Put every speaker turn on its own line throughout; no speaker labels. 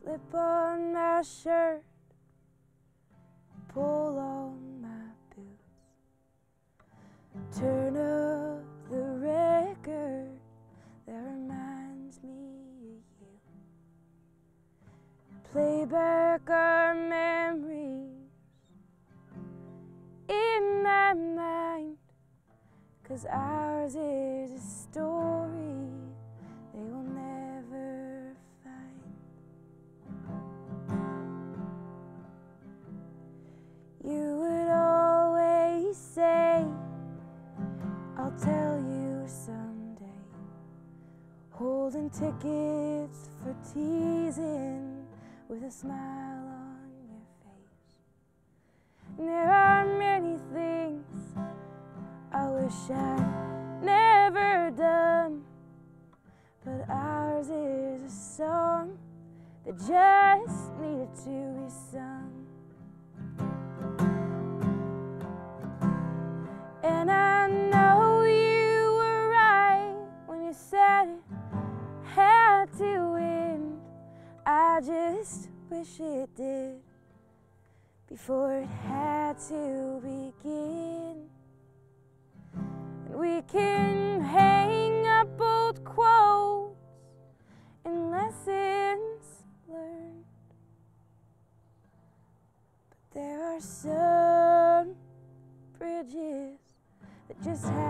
Slip on my shirt, pull on my boots, turn up the record. That reminds me of you. Play back our memories in my mind, cause ours is a story. They will I'll tell you someday. Holding tickets for teasing with a smile on your face. And there are many things I wish I'd never done. But ours is a song that just needed to be sung. I just wish it did before it had to begin. And we can hang up old quotes and lessons learned. But there are some bridges that just have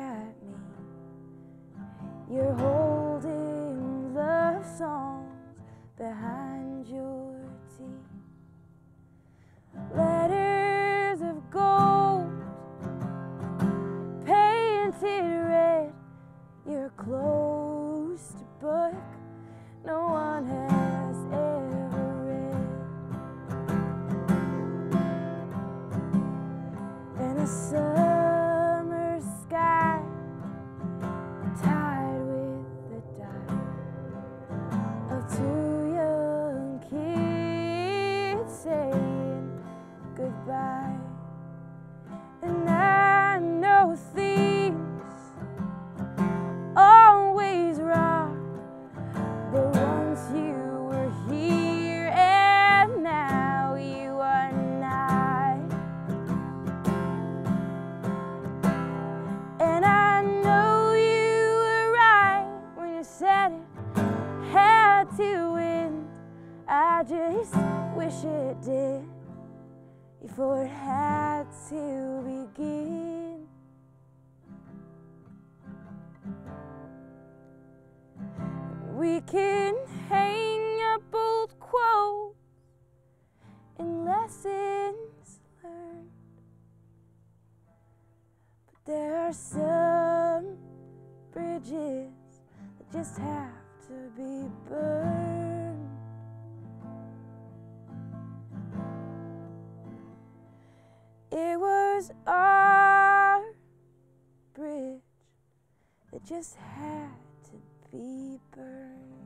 at me. You're holding love songs behind your teeth. Letters of gold painted red. You're closed book no one has ever read. And a goodbye. And I know things always rock, but once you were here and now you are not. And I know you were right when you said it had to end. I just wish it did before it had to begin. We can hang up old quotes and lessons learned. But there are some bridges that just have to be burned. Was our bridge that just had to be burned.